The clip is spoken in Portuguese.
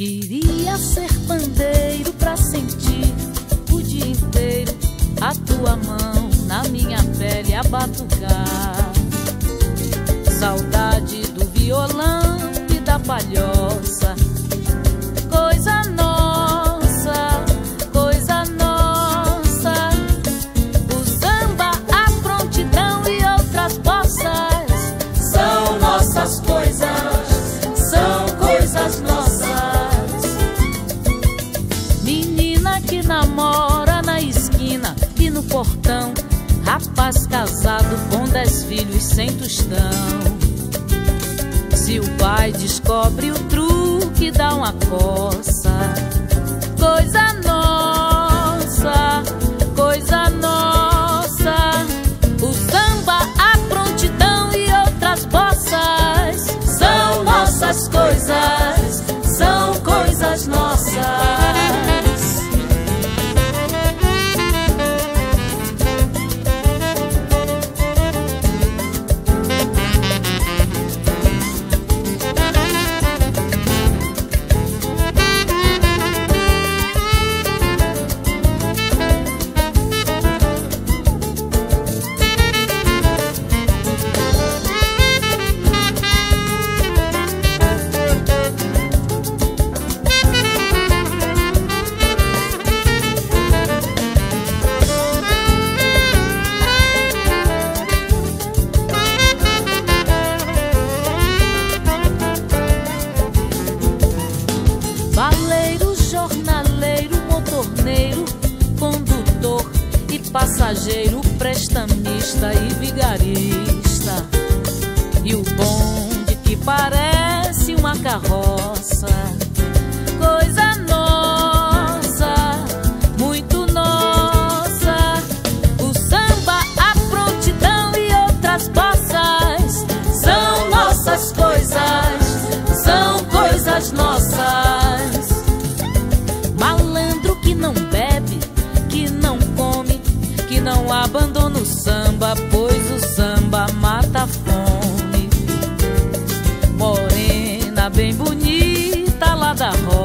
Queria ser pandeiro pra sentir a tua mão na minha pele a batucar. Saudade do violão e da palhoça portão. Rapaz casado com dez filhos sem tostão. Se o pai descobre o truque, dá uma coça. Coisa nossa, passageiro, prestamista e vigarista. E o bonde que parece uma carroça, coisa nossa, muito nossa. O samba, a prontidão e outras bossas são nossas coisas, são coisas nossas. Abandona o samba, pois o samba mata a fome. Morena, bem bonita lá da roça.